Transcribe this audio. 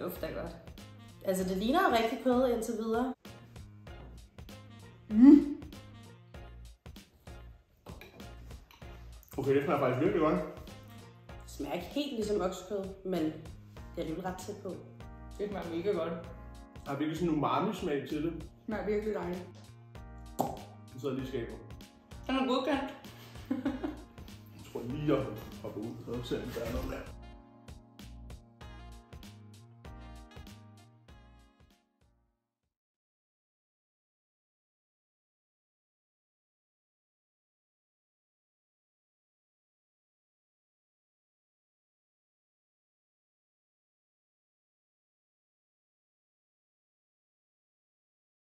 dufter godt. Altså, det ligner jo rigtig kød indtil videre. Mm. Okay, det smager faktisk virkelig godt. Det smager ikke helt ligesom oksekød, men det er alligevel ret tæt på. Det smager mega godt. Der er virkelig sådan en umami-smag til det. Det smager virkelig dejligt. Den sidder lige i skabet. Den er godkendt. Jeg tror lige, jeg hopper ud, og ser om der er noget mere.